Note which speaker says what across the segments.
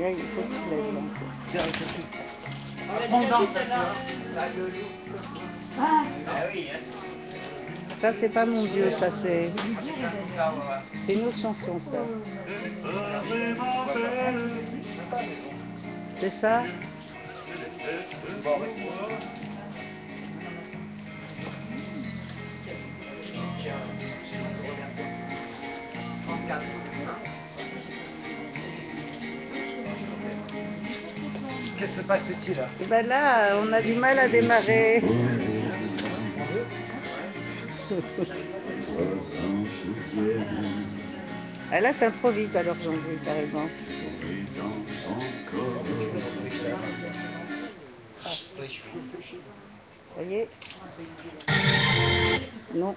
Speaker 1: Là, il faut que tu lèves. Là.
Speaker 2: Prends dans
Speaker 3: Ah
Speaker 1: Ça, c'est pas mon Dieu, ça, c'est. C'est une autre chanson, ça. C'est ça?
Speaker 2: Qu'est-ce qui se passe-t-il là
Speaker 1: Eh ben là, on a du mal à démarrer. Ah là, t'improvises alors, carrément. Ça y est Non.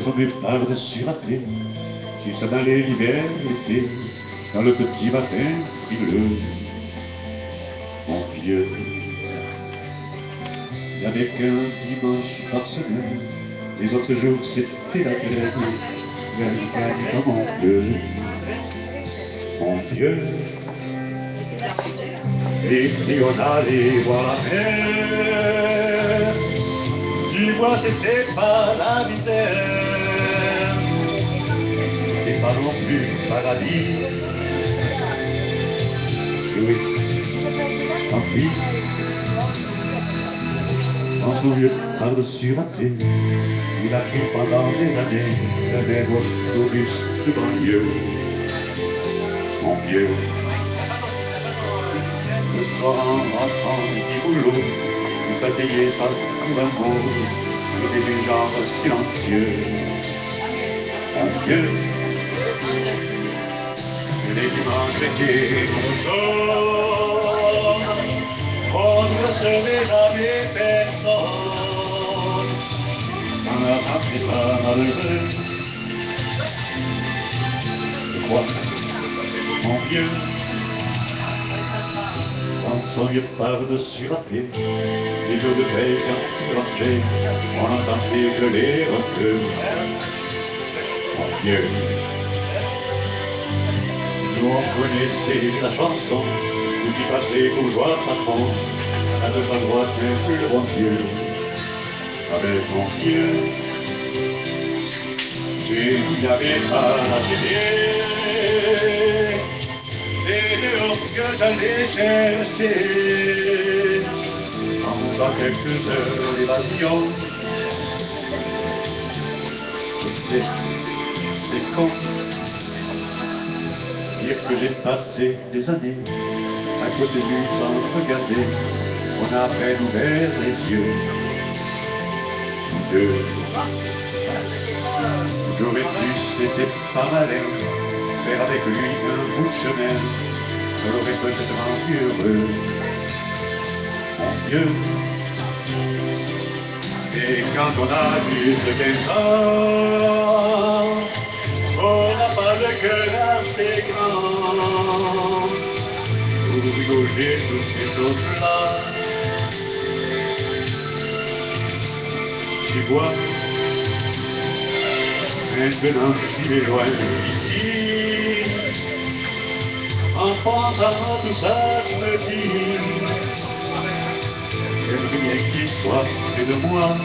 Speaker 4: Son départ de suraté, qui s'en allait l'hiver l'été, dans le petit matin frileux. Mon vieux, il n'y avait qu'un dimanche par semaine, les autres jours c'était la véritablement dans mon vieux. Mon vieux, Meridionale voir la mer Tu vois c'était pas la misère. C'est pas non plus paradis. Oui, ensuite En son lieu, par-dessus la clé Il a pris pendant des années La lèvre, l'obus, de banlieue Mon vieux le soir en rentrant du boulot, il s'asseyait sans dire un mot, était du silencieux. Mon Dieu, les dimanches étaient comme on ne recevait jamais personne. On n'a appris pas malheureux. Je crois, mon Dieu, vieux par-dessus râpé, les jours de quand rentrait, on gueuler un peu. Mon Dieu, nous on connaissait la chanson, où qui passait bourgeois patron, à deux pas droite mais plus le bon Dieu. Avec mon Dieu, je n'avais pas la télé. Que j'allais chercher. Pendant quelques heures d'évasion. C'est, c'est con. Dire que j'ai passé des années à côté de lui sans regarder. On a à peine ouvert les yeux. Deux. J'aurais pu, c'était pas malin, faire avec lui un bout de chemin. Je peut-être rendu heureux. Mon Dieu. Et quand on a juste 15 ans, on n'a pas le cœur assez grand pour rigoler toutes ces choses-là. Tu vois, maintenant je suis loin d'ici. En pensant à tout ça, je me dis, j'aimerais bien qu'il soit près de moi.